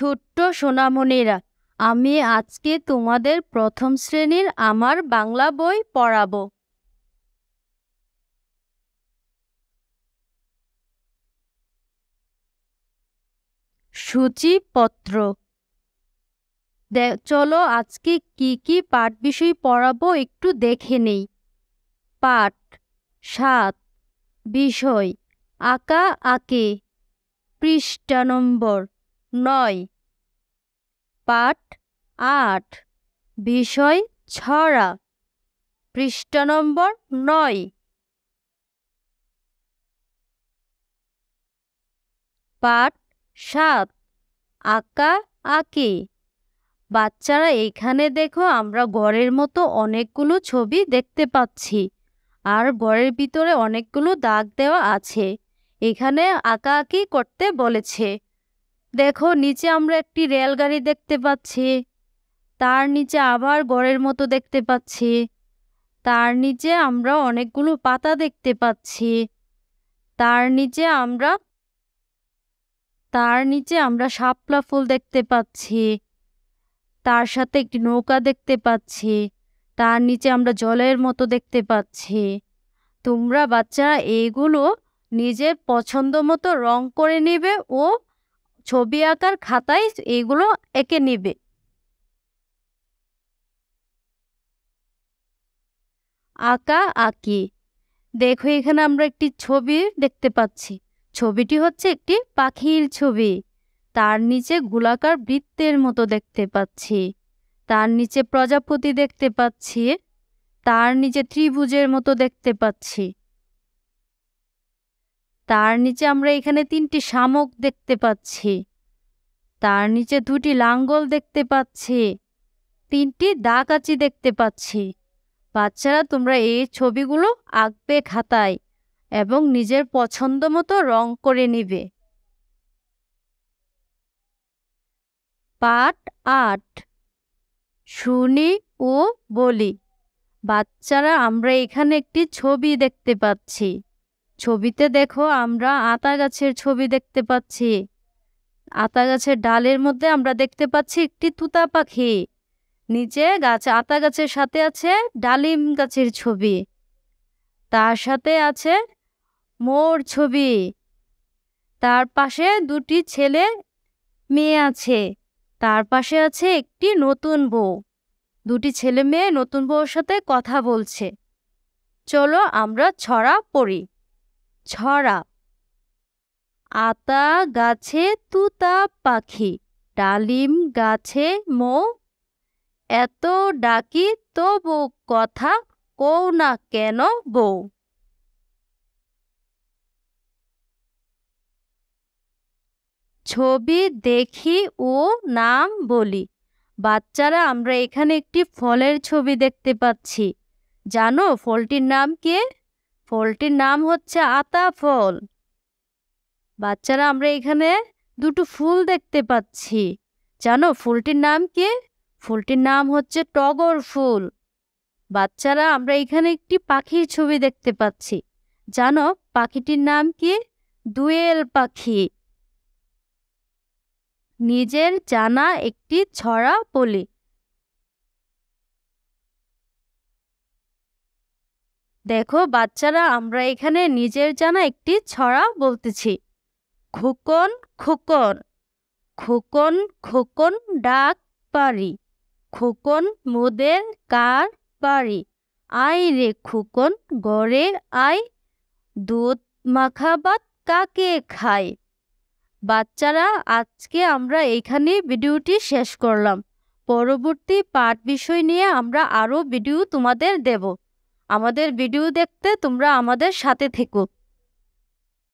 ছোট্ট সোনামণিরা, আমি আজকে তোমাদের প্রথম শ্রেণির আমার বাংলা বই পড়াবো। সূচিপত্র। চলো আজকে কি কি পাঠ বিষয় পড়াবো একটু দেখে নেই। পাঠ, সাত, বিষয়, আঁকা, আঁকে, পৃষ্ঠা নম্বর। নয়। পাঠ আট। বিষয় ছড়া। পৃষ্ঠা নম্বর নয়। পাঠ সাত। আঁকা আঁকি। বাচ্চারা এখানে দেখো আমরা গড়ের মতো অনেকগুলো ছবি দেখতে পাচ্ছি। আর গড়ের ভিতরে অনেকগুলো দাগ দেওয়া আছে। এখানে আঁকা আঁকি করতে বলেছে। দেখো, নিচে আমরা একটি রেলগাড়ি দেখতে পাচ্ছি। তার নিচে আবার গড়ের মতো দেখতে পাচ্ছি। তার নিচে আমরা অনেকগুলো পাতা দেখতে পাচ্ছি। তার নিচে আমরা, তার নিচে আমরা শাপলা ফুল দেখতে পাচ্ছি। তার সাথে একটি নৌকা দেখতে পাচ্ছি। তার নিচে আমরা জলের মতো দেখতে পাচ্ছি। তোমরা বাচ্চারা এইগুলো নিজের পছন্দ মতো রং করে নেবে ও ছবি আঁকার খাতায় এগুলো এঁকে নিবে। আঁকা আঁকি। দেখো, এখানে আমরা একটি ছবি দেখতে পাচ্ছি। ছবিটি হচ্ছে একটি পাখির ছবি। তার নিচে গোলাকার বৃত্তের মতো দেখতে পাচ্ছি। তার নিচে প্রজাপতি দেখতে পাচ্ছি। তার নিচে ত্রিভুজের মতো দেখতে পাচ্ছি। তার নিচে আমরা এখানে তিনটি শামুক দেখতে পাচ্ছি। তার নিচে দুটি লাঙ্গল দেখতে পাচ্ছি। তিনটি দাকাচি দেখতে পাচ্ছি। বাচ্চারা, তোমরা এই ছবিগুলো আঁকবে খাতায় এবং নিজের পছন্দ মতো রং করে নিবে। পাঠ আট। শুনি ও বলি। বাচ্চারা, আমরা এখানে একটি ছবি দেখতে পাচ্ছি। ছবিতে দেখো আমরা আতা গাছের ছবি দেখতে পাচ্ছি। আতা গাছের ডালের মধ্যে আমরা দেখতে পাচ্ছি একটি তুতা পাখি। নিচে গাছ, আতা গাছের সাথে আছে ডালিম গাছের ছবি। তার সাথে আছে মোর ছবি। তার পাশে দুটি ছেলে মেয়ে আছে। তার পাশে আছে একটি নতুন বউ। দুটি ছেলে মেয়ে নতুন বউর সাথে কথা বলছে। চলো আমরা ছড়া পড়ি। ছড়া। আতা গাছে তুতা পাখি, ডালিম গাছে মো। এত ডাকি তবু কথা কৌ না কেন বউ ছবি দেখি ও নাম বলি। বাচ্চারা, আমরা এখানে একটি ফলের ছবি দেখতে পাচ্ছি। জানো ফলটির নাম কে? ফলটির নাম হচ্ছে আতা ফল। বাচ্চারা, আমরা এখানে দুটো ফুল দেখতে পাচ্ছি। জানো, ফুলটির নাম কে? ফুলটির নাম হচ্ছে টগর ফুল। বাচ্চারা, আমরা এখানে একটি পাখির ছবি দেখতে পাচ্ছি। জানো, পাখিটির নাম কি? দুয়েল পাখি। নিজের জানা একটি ছড়া বলি দেখো, বাচ্চারা, আমরা এখানে নিজের জানা একটি ছড়া বলতেছি। খোকন খোকন। খোকন খোকন, ডাক, পারি। খোকন, মোদের, কার, পারি। আয় রে খোকন, গড়ে আয়। দুধ মাখাবাত কাকে খায়? বাচ্চারা, আজকে আমরা এখানে ভিডিওটি শেষ করলাম। পরবর্তী পাঠ বিষয় নিয়ে আমরা আরও ভিডিও তোমাদের দেব। আমাদের ভিডিও দেখতে তোমরা আমাদের সাথে থেকো।